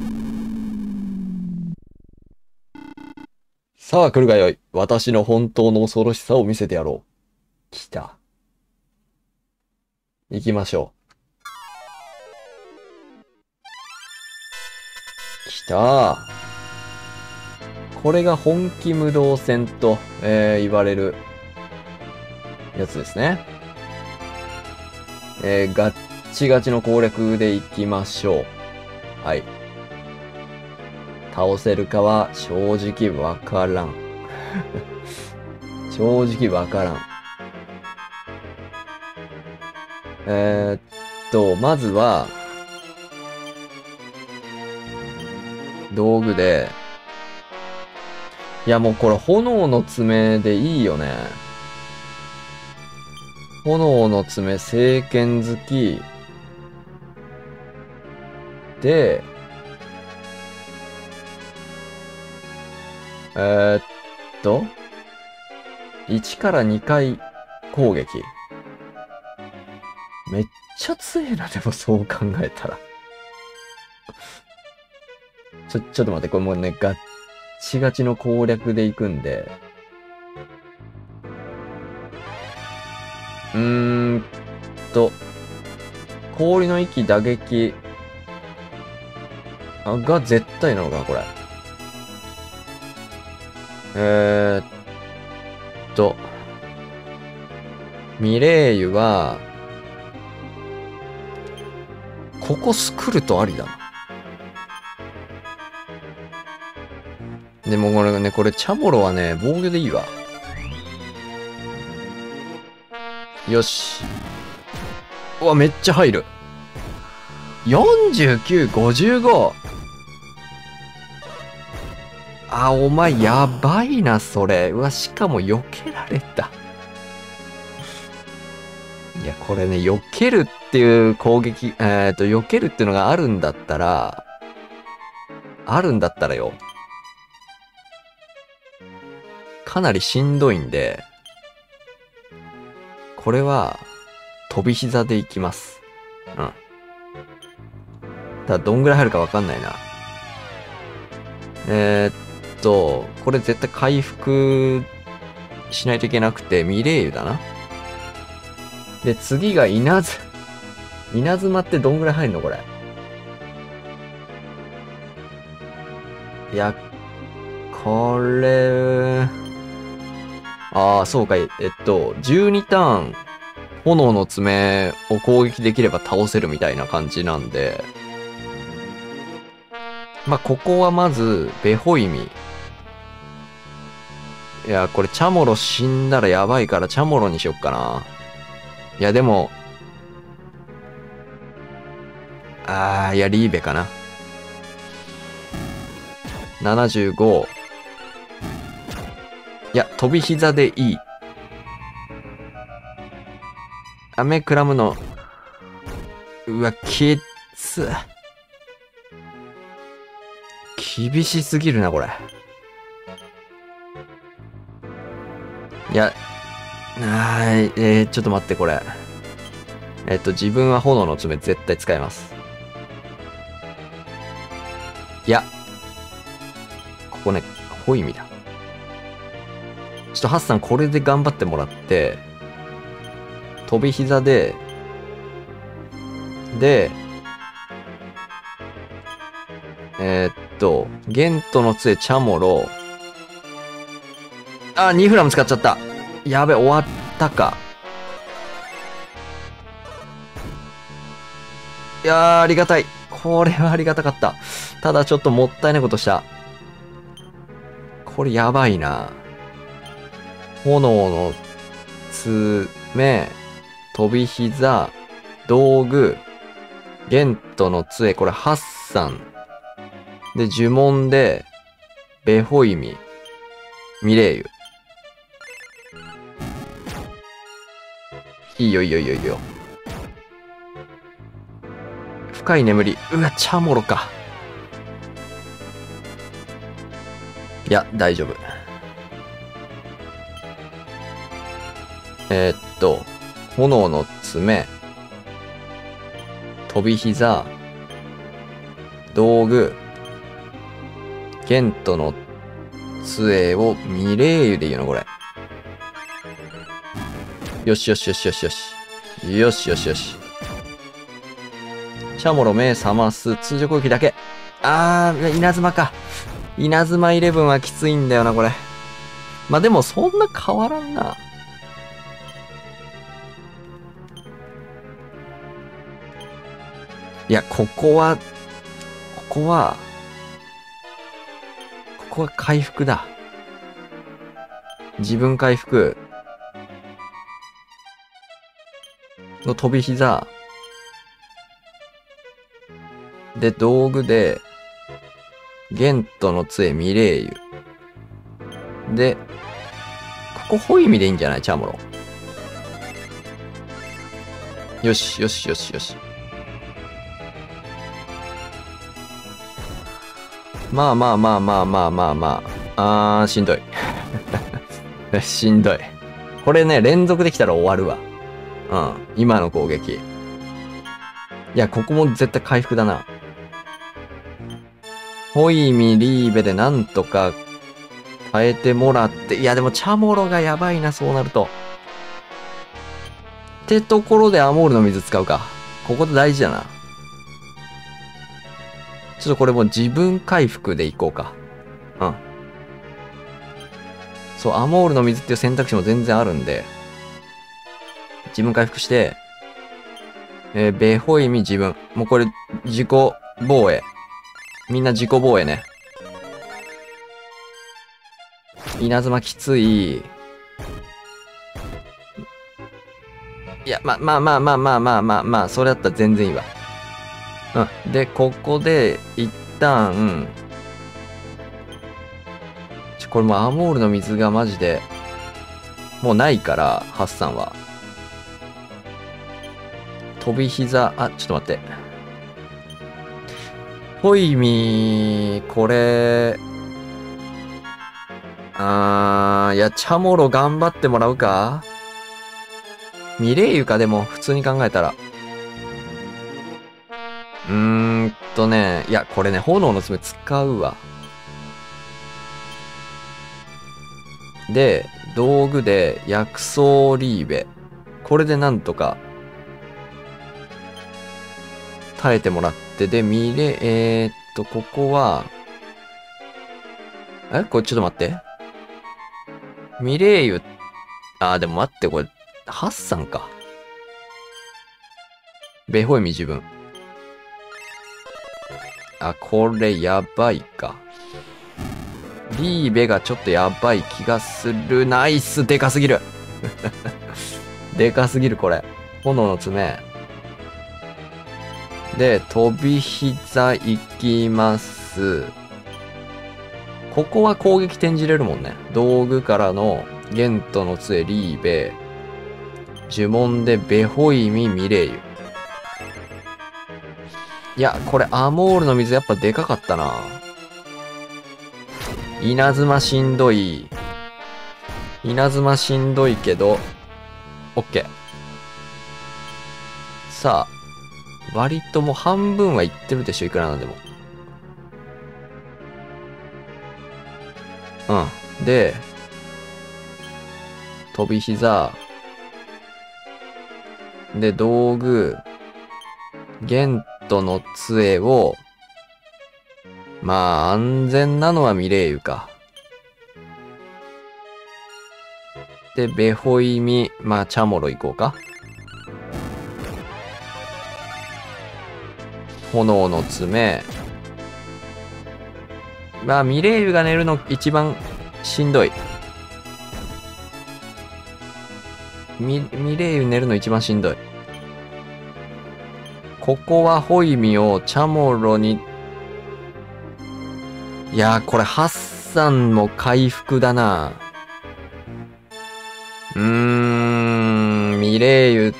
[SPEAKER 1] さあ、来るがよい。私の本当の恐ろしさを見せてやろう。来た。行きましょう。来た。これが本気無動戦と、えー、言われるやつですね。えー、ガッチガチの攻略で行きましょう。はい。倒せるかは正直わからん。(laughs) 正直わからん。えー、っと、まずは、道具で、いやもうこれ炎の爪でいいよね。炎の爪、聖剣好き。で、えー、っと、1から2回攻撃。めっちゃ強えな、でもそう考えたら。ちょ、ちょっと待って、これもうね、ガッチガチの攻略でいくんで。うーんと、氷の息打撃あが絶対なのかな、これ。えー、っと、ミレイユは、ここスクルトありだな。でもこれね、これチャモロはね、防御でいいわ。よし。うわ、めっちゃ入る。49、55! あ、お前やばいな、それ。うわ、しかも避けられた。いや、これね、避けるっていう攻撃、えっ、ー、と、避けるっていうのがあるんだったら、あるんだったらよ。かなりしんどいんで、これは、飛び膝でいきます。うん。ただ、どんぐらい入るかわかんないな。えー、っと、これ絶対回復しないといけなくて、ミレーユだな。で、次が稲妻。稲妻ってどんぐらい入るのこれ？いや、これ、ああ、そうかい、えっと、12ターン、炎の爪を攻撃できれば倒せるみたいな感じなんで、まあ、ここはまず、ベホイミ。いや、これチャモロ死んだらやばいからチャモロにしよっかな。いや、でも、あー、いや、リーベかな。75。いや、飛び膝でいい。雨クラムの、うわ、きつ。厳しすぎるな、これ。いや、あーえー、ちょっと待って、これ。えっと、自分は炎の爪絶対使います。いや。ここね、ホイミだ。とハッサンこれで頑張ってもらって、飛び膝で、で、えー、っと、ゲントの杖、チャモロ。あ、2フラム使っちゃった。やべ、終わったか。いやー、ありがたい。これはありがたかった。ただちょっともったいないことした。これやばいな。炎の爪、飛び膝、道具、ゲントの杖、これハッサン。で、呪文で、ベホイミ、ミレイユ。いいよいいよいいよいいよ。深い眠り。うわ、チャモロか。いや、大丈夫。えー、っと、炎の爪、飛び膝、道具、ゲントの杖をミレーユで言うのこれ。よしよしよしよしよし。よしよしよし。シャモロ目覚ます。通常攻撃だけ。あー、稲妻か。稲妻イレブンはきついんだよな、これ。まあ、でもそんな変わらんな。いや、ここは、ここは、ここは回復だ。自分回復の飛び膝。で、道具で、ゲントの杖ミレーユ。で、ここホイミでいいんじゃない？チャーモロ。よし、よし、よし、よし。まあまあまあまあまあまあまあ。あー、しんどい。(laughs) しんどい。これね、連続できたら終わるわ。うん。今の攻撃。いや、ここも絶対回復だな。ホイミ、リーベでなんとか変えてもらって、いやでもチャモロがやばいな、そうなると。ってところでアモールの水使うか。ここで大事だな。ちょっとこれも自分回復でいこうか。うん。そう、アモールの水っていう選択肢も全然あるんで、自分回復して、えー、ベホイミ自分。もうこれ、自己防衛。みんな自己防衛ね。稲妻きつい。いや、ま、まあまあまあまあまあまあまあ、それだったら全然いいわ。うん。で、ここで、一旦、ち、これもうアモールの水がマジで、もうないから、ハッサンは。飛び膝、あ、ちょっと待って。ホイミこれ、あー、いや、チャモロ頑張ってもらうか？ミレイユか、でも、普通に考えたら。うーんとね、いや、これね、炎の爪使うわ。で、道具で薬草リーベ。これでなんとか、耐えてもらって、で、ミレ、えー、っと、ここは、えこれちょっと待って。ミレイユ、あー、でも待って、これ、ハッサンか。ベホイミ自分。あ、これやばいか。リーベがちょっとやばい気がする。ナイスでかすぎる (laughs) でかすぎる、これ。炎の爪。で、飛び膝行きます。ここは攻撃転じれるもんね。道具からのゲントの杖リーベ。呪文でベホイミミレイユ。いや、これアモールの水やっぱでかかったな。稲妻しんどい。稲妻しんどいけど、オッケー。さあ、割ともう半分はいってるでしょ、いくらなんでも。うん。で、飛び膝。で、道具。ゲントの杖を、まあ、安全なのはミレイユか。で、ベホイミ、まあ、チャモロ行こうか。炎の爪。まあ、ミレイユが寝るの一番しんどい。ミ、ミレイユ寝るの一番しんどい。ここはホイミをチャモロに。いやー、これハッサンも回復だな。うーん、ミレイユ。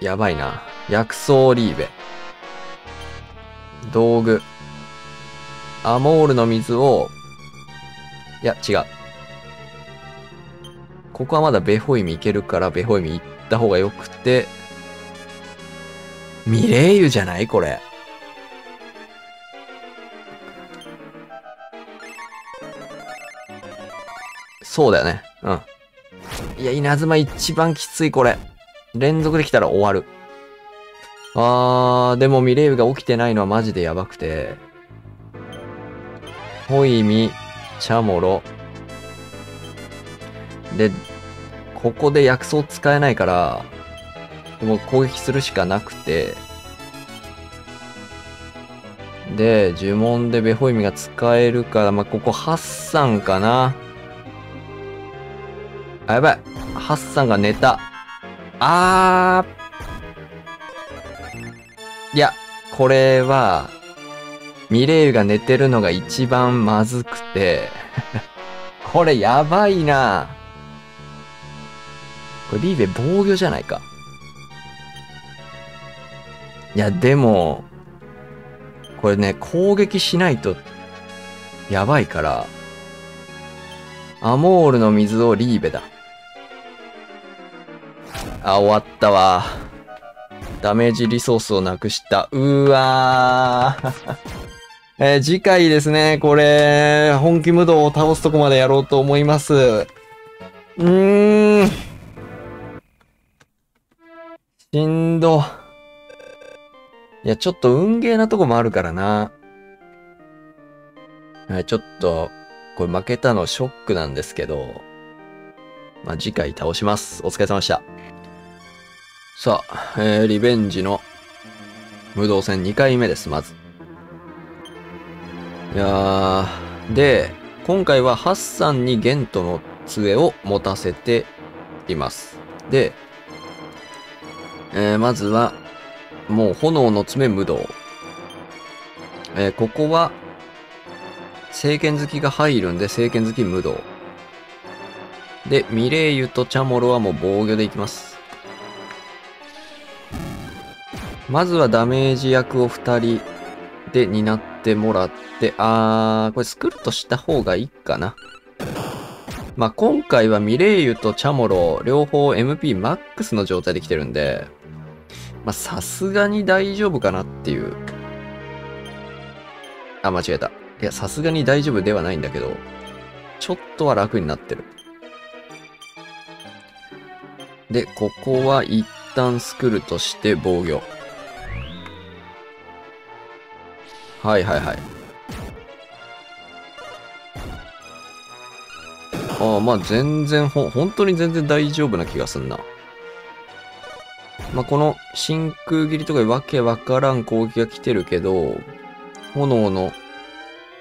[SPEAKER 1] やばいな。薬草リーベ。道具。アモールの水を、いや、違う。ここはまだベホイミ行けるから、ベホイミ行った方がよくて、ミレイユじゃない？これ。そうだよね。うん。いや、稲妻一番きつい、これ。連続できたら終わる。あー、でもミレイユが起きてないのはマジでやばくて。ホイミ、チャモロ。で、ここで薬草使えないから、もう攻撃するしかなくて。で、呪文でベホイミが使えるから、まあ、ここハッサンかな。あ、やばい。ハッサンが寝た。あー。いや、これは、ミレイユが寝てるのが一番まずくて (laughs) これやばいなこれリーベ防御じゃないか。いや、でも、これね、攻撃しないと、やばいから、アモールの水をリーベだ。あ、終わったわ。ダメージリソースをなくした。うーわー。(laughs) えー、次回ですね、これ、本気無道を倒すとこまでやろうと思います。うーん。しんど。いや、ちょっと運ゲーなとこもあるからな。はい、ちょっと、これ負けたのショックなんですけど、まあ、次回倒します。お疲れ様でした。さあ、えー、リベンジの無道戦2回目です、まず。いやー、で、今回はハッサンにゲントの杖を持たせています。で、えー、まずは、もう炎の爪無道。えー、ここは、聖剣好きが入るんで、聖剣好き無道。で、ミレイユとチャモロはもう防御でいきます。まずはダメージ役を2人で担ってもらって、あー、これスクルトした方がいいかな。まあ、今回はミレイユとチャモロ、両方 MP マックスの状態で来てるんで、まあ、さすがに大丈夫かなっていう。あ、間違えた。いや、さすがに大丈夫ではないんだけど、ちょっとは楽になってる。で、ここは一旦スクルとして防御。はいはいはい。ああ、まあ全然、ほ、本当に全然大丈夫な気がすんな。まあこの真空切りとかわけわからん攻撃が来てるけど、炎の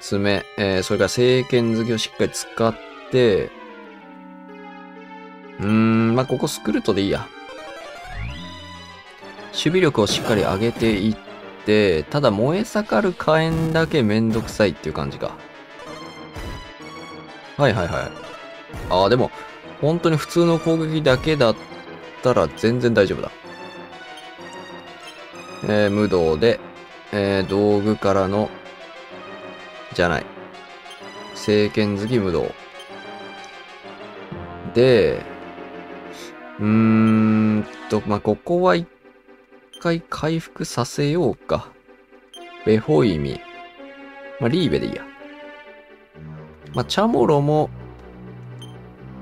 [SPEAKER 1] 爪、えー、それから聖剣好きをしっかり使って、うーん、まあここスクルトでいいや。守備力をしっかり上げていって、ただ燃え盛る火炎だけめんどくさいっていう感じか。はいはいはい。ああ、でも、本当に普通の攻撃だけだったら全然大丈夫だ。えー、無道で、えー、道具からの、じゃない。聖剣好き無道。で、うーんと、まあ、ここは一回回復させようか。ベホイミ。まあ、リーベでいいや。まあ、チャモロも、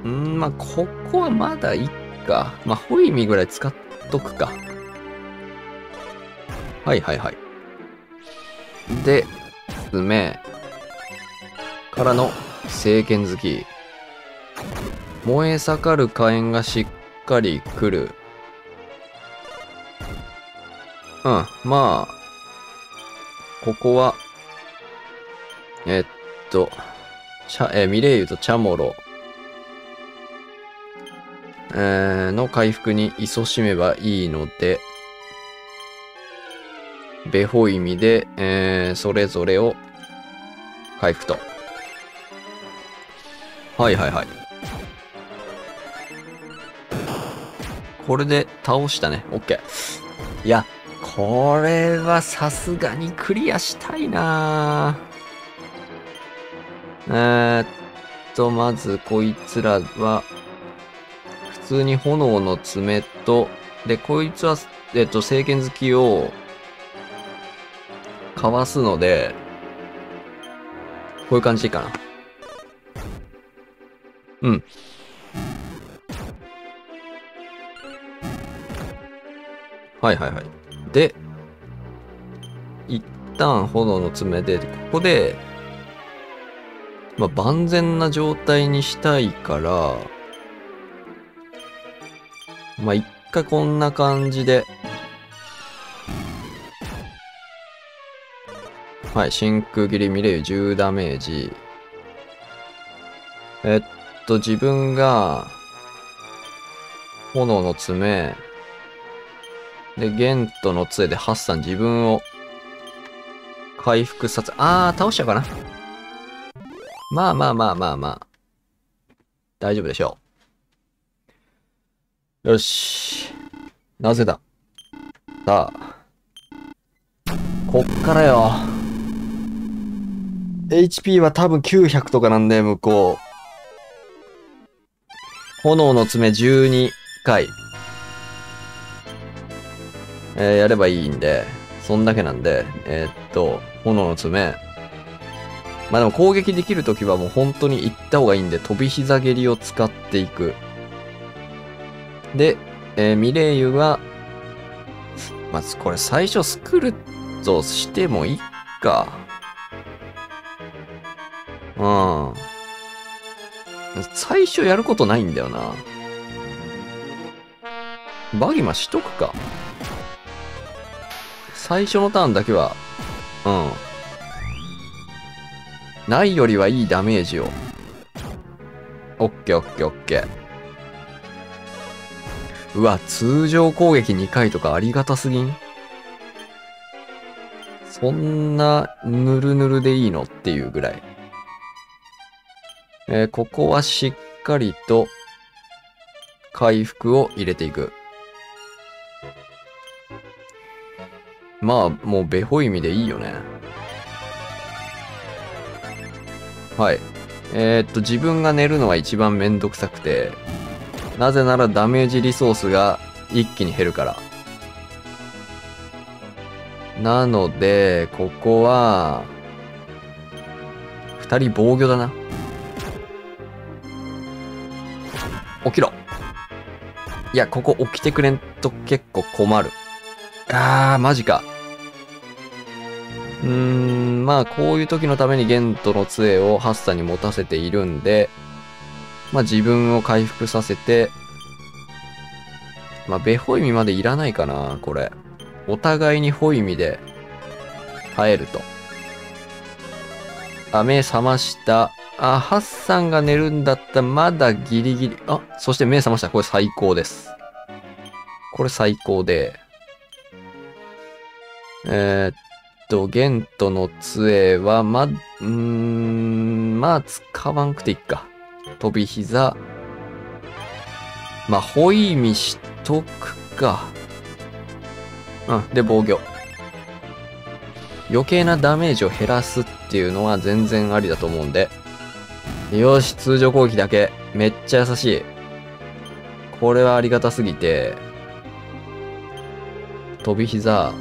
[SPEAKER 1] うん、まあ、ここはまだいいか。まあ、ホイミぐらい使っとくか。はいはいはい。で、爪からの聖剣好き。燃え盛る火炎がしっかり来る。うん、まあ、ここは、えっと、チャ、えミレイユとチャモロ、えーの回復に勤しめばいいので、ベホイミで、えーそれぞれを回復と。はいはいはい。これで倒したね。オッケー。いや、これはさすがにクリアしたいなえーっと、まずこいつらは、普通に炎の爪と、で、こいつは、えっと、聖剣好きを、かわすので、こういう感じでいいかな。うん。はいはいはい。で、一旦炎の爪で、ここで、まあ、万全な状態にしたいから、まあ、一回こんな感じで、はい、真空切りミレイユ10ダメージ。えっと、自分が、炎の爪、で、ゲントの杖でハッサン自分を回復させ、あー、倒しちゃうかな。まあまあまあまあまあ。大丈夫でしょう。よし。なぜだ?さあ。こっからよ。HP は多分900とかなんで、向こう。炎の爪12回。えーやればいいんで、そんだけなんで、えーっと、炎の爪。まあでも攻撃できるときはもう本当に行った方がいいんで、飛び膝蹴りを使っていく。で、えーミレイユは、まずこれ最初スクルとしてもいいか。うん。最初やることないんだよな。バギマしとくか。最初のターンだけは、うん。ないよりはいいダメージを。オッケーオッケーオッケー。うわ、通常攻撃2回とかありがたすぎん？そんな、ぬるぬるでいいの？っていうぐらい。えーここはしっかりと、回復を入れていく。まあ、もうベホイミでいいよね。はい。えーっと、自分が寝るのは一番めんどくさくて、なぜならダメージリソースが一気に減るから。なので、ここは、二人防御だな。起きろ。いや、ここ起きてくれんと結構困る。あー、マジか。うーん、まあ、こういう時のためにゲントの杖をハッサに持たせているんで、まあ自分を回復させて、まあ、ベホイミまでいらないかな、これ。お互いにホイミで耐えると。あ、目覚ました。あ、ハッサンが寝るんだったらまだギリギリ。あ、そして目覚ました。これ最高です。これ最高で。えーっと、ゲントの杖は、ま、うーん、まあ、使わんくていいか。飛び膝。まあ、ホイミしとくか。うん。で、防御。余計なダメージを減らすっていうのは全然ありだと思うんで。よし、通常攻撃だけ。めっちゃ優しい。これはありがたすぎて。飛び膝。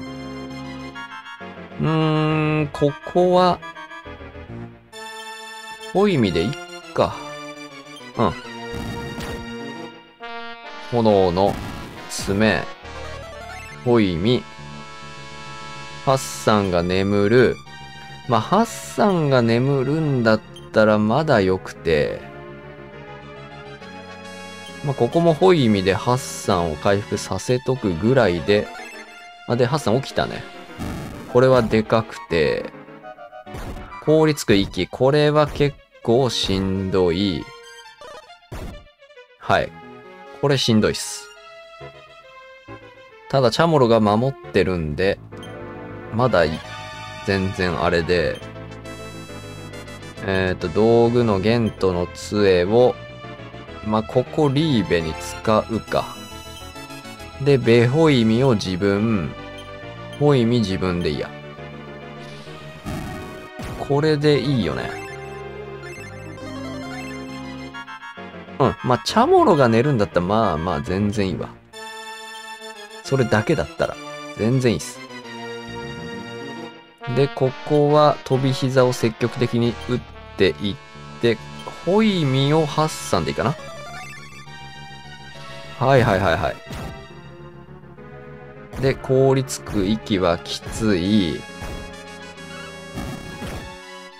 [SPEAKER 1] うーん、ここは、ホイミでいっか。うん。炎の爪、ホイミ、ハッサンが眠る。まあ、ハッサンが眠るんだったたらまだ良くて、まあ、ここもホイミでハッサンを回復させとくぐらいで、あ、で、ハッサン起きたね。これはでかくて、凍りつく息。これは結構しんどい。はい。これしんどいっす。ただ、チャモロが守ってるんで、まだ全然あれで、えっ、ー、と、道具のゲントの杖を、まあ、ここリーベに使うか。で、ベホイミを自分、ホイミ自分でいいや。これでいいよね。うん。まあ、チャモロが寝るんだったら、まあまあ全然いいわ。それだけだったら、全然いいっす。で、ここは飛び膝を積極的に打っていって、ホイミをハッサンでいいかな？はいはいはいはい。で、凍りつく息はきつい。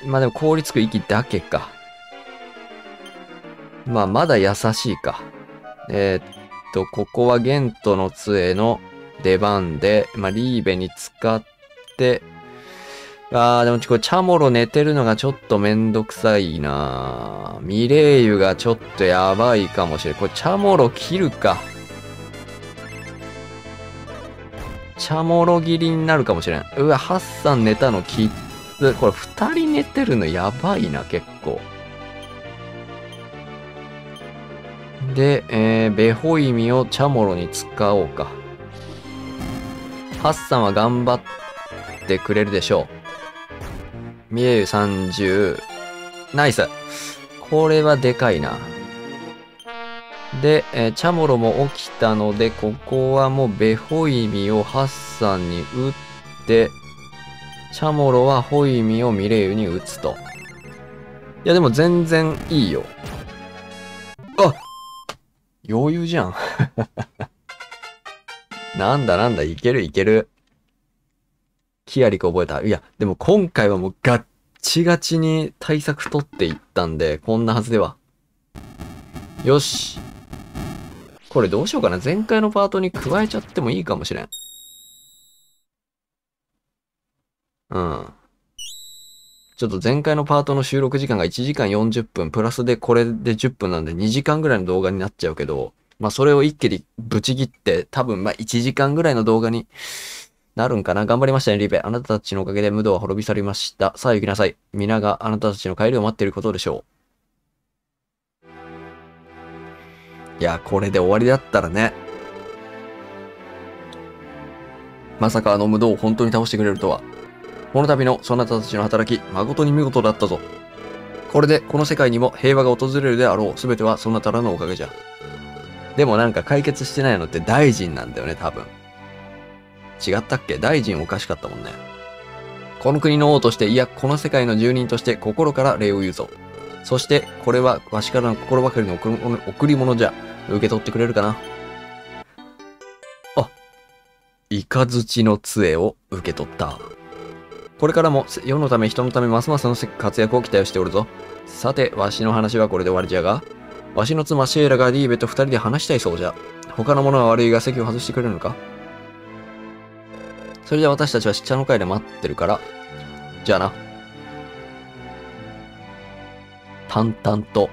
[SPEAKER 1] まあでも凍りつく息だけか。まあまだ優しいか。えー、っと、ここはゲントの杖の出番で、まあリーベに使って、あー、でもこれチャモロ寝てるのがちょっとめんどくさいなミレーユがちょっとやばいかもしれん。これチャモロ切るか。チャモロ切りになるかもしれん。うわ、ハッサン寝たのきつ。これ二人寝てるのやばいな、結構。で、えー、ベホイミをチャモロに使おうか。ハッサンは頑張ってくれるでしょう。ミエユ30。ナイス。これはでかいな。で、えー、チャモロも起きたので、ここはもうベホイミをハッサンに打って、チャモロはホイミをミレイユに打つと。いや、でも全然いいよ。あ余裕じゃん。(laughs) なんだなんだ、いけるいける。キアリク覚えた？いや、でも今回はもうガッチガチに対策取っていったんで、こんなはずでは。よし。これどうしようかな？前回のパートに加えちゃってもいいかもしれん。うん。ちょっと前回のパートの収録時間が1時間40分、プラスでこれで10分なんで2時間ぐらいの動画になっちゃうけど、まあそれを一気にぶち切って、多分まあ1時間ぐらいの動画になるんかな？頑張りましたね、リベ。あなたたちのおかげで無道は滅び去りました。さあ行きなさい。皆があなたたちの帰りを待っていることでしょう。いや、これで終わりだったらね。まさかあの無道を本当に倒してくれるとは。この度のそなたたちの働き、誠に見事だったぞ。これでこの世界にも平和が訪れるであろう。すべてはそなたらのおかげじゃ。でもなんか解決してないのって大臣なんだよね、多分。違ったっけ？大臣おかしかったもんね。この国の王として、いや、この世界の住人として心から礼を言うぞ。そして、これはわしからの心ばかりの贈り物じゃ。受け取ってくれるかな？あ、イカズチの杖を受け取った。これからも世のため人のためますますの活躍を期待しておるぞ。さて、わしの話はこれで終わりじゃが、わしの妻シエラがリーベと二人で話したいそうじゃ。他の者は悪いが席を外してくれるのか？それでは私たちは下の階で待ってるから。じゃあな。淡々と。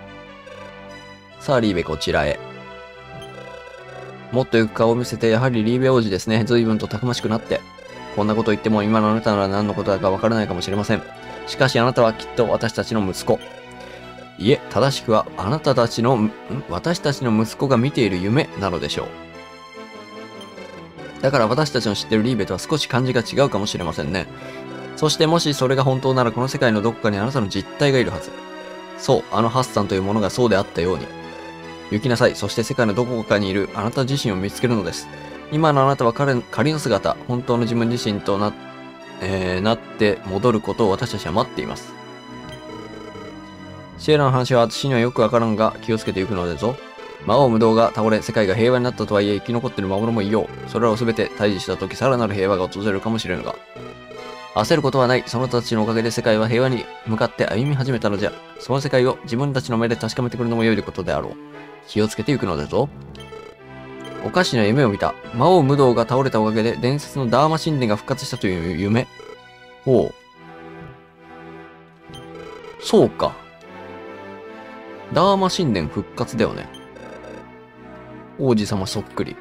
[SPEAKER 1] さあ、リーベこちらへ。もっと行く顔を見せて、やはりリーベ王子ですね。随分とたくましくなって。こんなこと言っても今のあなたなら何のことだかわからないかもしれません。しかしあなたはきっと私たちの息子。いえ、正しくはあなたたちの、私たちの息子が見ている夢なのでしょう。だから私たちの知ってるリーベとは少し感じが違うかもしれませんね。そしてもしそれが本当ならこの世界のどこかにあなたの実体がいるはず。そう、あのハッサンというものがそうであったように。行きなさい。そして世界のどこかにいるあなた自身を見つけるのです。今のあなたは彼仮の姿、本当の自分自身とな、えー、なって戻ることを私たちは待っています。シエラの話は私にはよくわからんが気をつけていくのでぞ。魔王無道が倒れ、世界が平和になったとはいえ生き残っている魔物もいよう。それらを全て退治した時、さらなる平和が訪れるかもしれぬが。焦ることはない。その人たちのおかげで世界は平和に向かって歩み始めたのじゃ。その世界を自分たちの目で確かめてくるのも良いことであろう。気をつけて行くのだぞ。おかしな夢を見た。魔王無道が倒れたおかげで伝説のダーマ神殿が復活したという夢。ほう。そうか。ダーマ神殿復活だよね。王子様そっくり。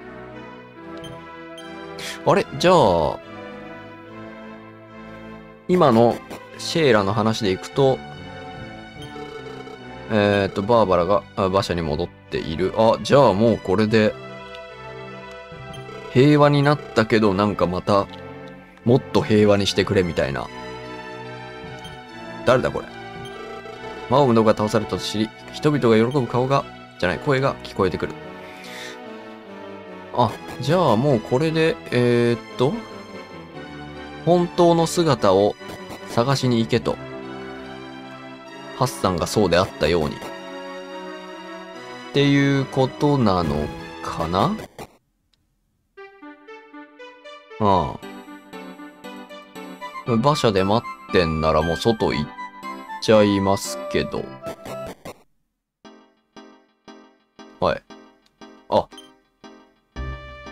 [SPEAKER 1] あれ？じゃあ、今のシェーラの話でいくと、えっ、と、バーバラが馬車に戻っている。あ、じゃあもうこれで、平和になったけど、なんかまた、もっと平和にしてくれみたいな。誰だこれ？魔王のが倒されたと知り、人々が喜ぶ顔が、じゃない、声が聞こえてくる。あ、じゃあもうこれで、えー、っと、本当の姿を探しに行けと。ハッサンがそうであったように。っていうことなのかな？ああ。馬車で待ってんならもう外行っちゃいますけど。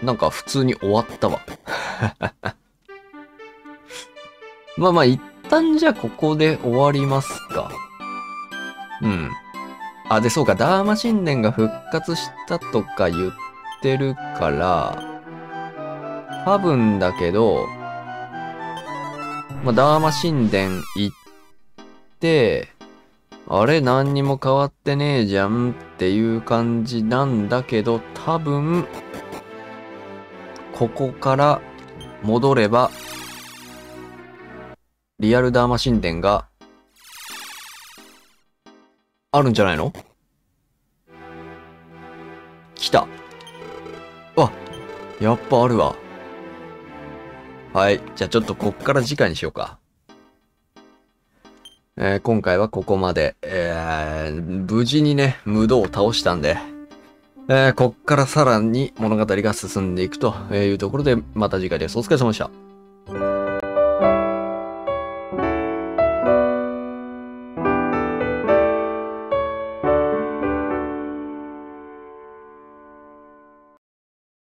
[SPEAKER 1] なんか普通に終わったわ。(laughs) まあまあ、一旦じゃあここで終わりますか。うん。あ、で、そうか、ダーマ神殿が復活したとか言ってるから、多分だけど、まあ、ダーマ神殿行って、あれ何にも変わってねえじゃんっていう感じなんだけど、多分、ここから戻れば、リアルダーマ神殿があるんじゃないの？来た。あ、やっぱあるわ。はい。じゃあちょっとこっから次回にしようか。えー、今回はここまで。えー、無事にね、無道を倒したんで、えー、こっからさらに物語が進んでいくというところで、また次回です。お疲れ様でした。